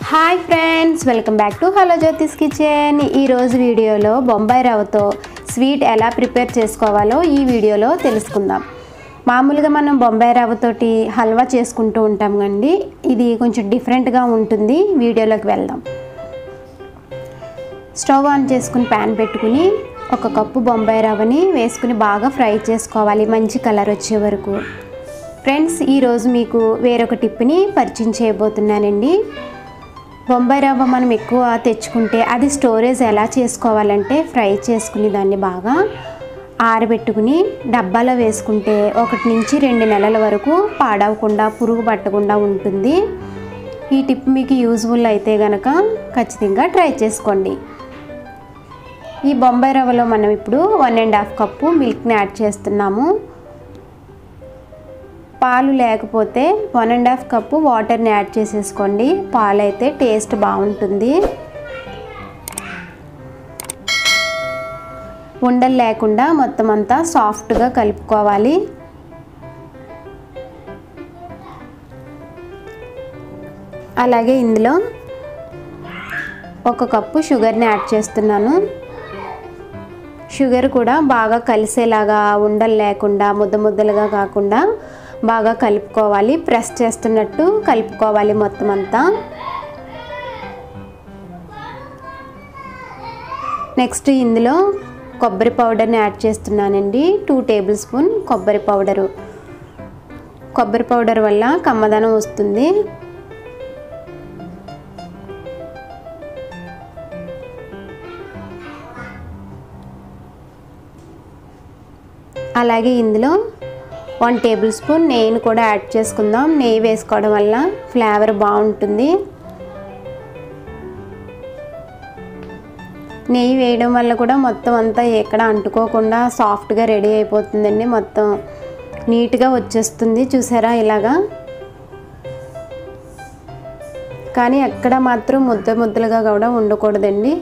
Hi friends welcome back to hello Jyothi's kitchen. ఈరోజు వీడియోలో బొంబాయి రవ్వతో స్వీట్ ఎలా ప్రిపేర్ చేసుకోవాలో ఈ వీడియోలో తెలుసుకుందాం. మామూలుగా మనం బొంబాయి రవ్వతోటి హల్వా చేసుకుంటూ ఉంటాం కండి. ఇది కొంచెం డిఫరెంట్గా ఉంటుంది. వీడియోలోకి వెళ్దాం. స్టవ్ ఆన్ చేసుకుని ప్యాన్ పెట్టుకుని ఒక కప్పు బొంబాయి రవ్వని వేసుకుని బాగా ఫ్రై చేసుకోవాలి. మంచి కలర్ వచ్చే వరకు. ఫ్రెండ్స్ ఈరోజు మీకు వేరొక టిప్ని పరిచయం చేయబోతున్నానండి. బొంబాయి రవ్వ మనం ఎక్కువ తెచ్చుకుంటే అది స్టోరేజ్ ఎలా చేసుకోవాలంటే ఫ్రై చేసుకుని దాన్ని బాగా ఆరబెట్టుకుని డబ్బాలో వేసుకుంటే ఒకటి నుంచి రెండు నెలల వరకు పాడవకుండా పురుగు పట్టకుండా ఉంటుంది. ఈ టిప్ మీకు యూజ్ఫుల్ అయితే కనుక ఖచ్చితంగా ట్రై చేసుకోండి. ఈ బొంబాయి రవ్వలో మనం ఇప్పుడు వన్ అండ్ హాఫ్ కప్పు మిల్క్ని యాడ్ చేస్తున్నాము. పాలు లేకపోతే వన్ అండ్ హాఫ్ కప్పు వాటర్ని యాడ్ చేసేసుకోండి. పాలు అయితే టేస్ట్ బాగుంటుంది. ఉండలు లేకుండా మొత్తం అంతా సాఫ్ట్గా కలుపుకోవాలి. అలాగే ఇందులో ఒక కప్పు షుగర్ని యాడ్ చేస్తున్నాను. షుగర్ కూడా బాగా కలిసేలాగా ఉండలు లేకుండా ముద్ద ముద్దలుగా కాకుండా బాగా కలుపుకోవాలి ప్రెస్ చేస్తున్నట్టు కలుపుకోవాలి మొత్తం అంతా. నెక్స్ట్ ఇందులో కొబ్బరి పౌడర్ని యాడ్ చేస్తున్నానండి. టూ టేబుల్ స్పూన్ కొబ్బరి పౌడరు. కొబ్బరి పౌడర్ వల్ల కమ్మదనం వస్తుంది. అలాగే ఇందులో వన్ టేబుల్ స్పూన్ నెయ్యిని కూడా యాడ్ చేసుకుందాం. నెయ్యి వేసుకోవడం వల్ల ఫ్లేవర్ బాగుంటుంది. నెయ్యి వేయడం వల్ల కూడా మొత్తం అంతా ఎక్కడ అంటుకోకుండా సాఫ్ట్గా రెడీ అయిపోతుందండి. మొత్తం నీట్గా వచ్చేస్తుంది. చూసారా ఇలాగా? కానీ ఎక్కడ మాత్రం ముద్ద ముద్దలుగా కూడా ఉండకూడదండి.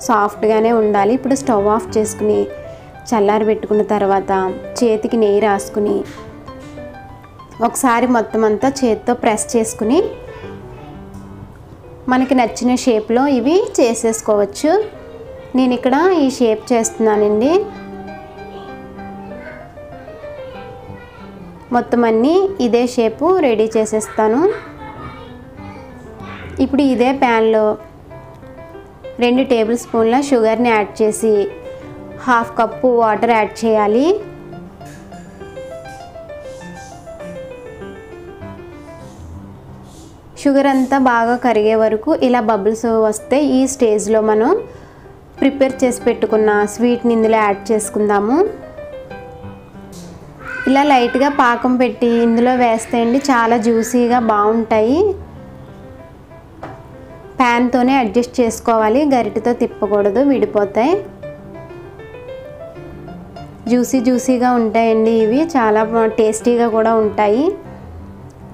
సాఫ్ట్గానే ఉండాలి. ఇప్పుడు స్టవ్ ఆఫ్ చేసుకుని చల్లారి పెట్టుకున్న తర్వాత చేతికి నెయ్యి రాసుకుని ఒకసారి మొత్తం అంతా చేతితో ప్రెస్ చేసుకుని మనకి నచ్చిన షేప్లో ఇవి చేసేసుకోవచ్చు. నేను ఇక్కడ ఈ షేప్ చేస్తున్నానండి. మొత్తం అన్నీ ఇదే షేపు రెడీ చేసేస్తాను. ఇప్పుడు ఇదే ప్యాన్లో రెండు టేబుల్ స్పూన్ల షుగర్ని యాడ్ చేసి హాఫ్ కప్పు వాటర్ యాడ్ చేయాలి. షుగర్ అంతా బాగా కరిగే వరకు ఇలా బబుల్స్ వస్తే ఈ స్టేజ్లో మనం ప్రిపేర్ చేసి పెట్టుకున్న స్వీట్ని ఇందులో యాడ్ చేసుకుందాము. ఇలా లైట్గా పాకం పెట్టి ఇందులో వేస్తే అండి చాలా జ్యూసీగా బాగుంటాయి. ప్యాన్తోనే అడ్జస్ట్ చేసుకోవాలి గరిటతో తిప్పకూడదు విడిపోతాయి. జ్యూసీ జ్యూసీగా ఉంటాయండి ఇవి. చాలా టేస్టీగా కూడా ఉంటాయి.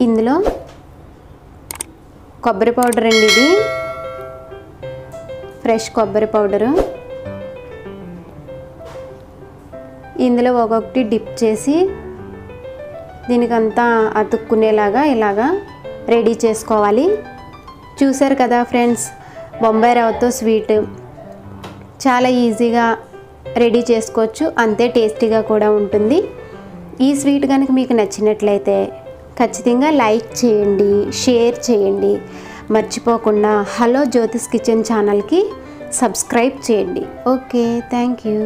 ఇందులో కొబ్బరి పౌడర్ అండి ఇది. ఫ్రెష్ కొబ్బరి పౌడరు. ఇందులో ఒక్కొక్కటి డిప్ చేసి దీనికంతా అతుక్కునేలాగా ఇలాగా రెడీ చేసుకోవాలి. చూసారు కదా ఫ్రెండ్స్ బొంబాయి రవ్వతో స్వీట్. చాలా ఈజీగా రెడీ చేసుకోవచ్చు. అంతే టేస్టీగా కూడా ఉంటుంది. ఈ స్వీట్ కనుక మీకు నచ్చినట్లయితే ఖచ్చితంగా లైక్ చేయండి షేర్ చేయండి. మర్చిపోకుండా హలో జ్యోతిష్ కిచెన్ ఛానల్కి సబ్స్క్రైబ్ చేయండి. Okay thank you.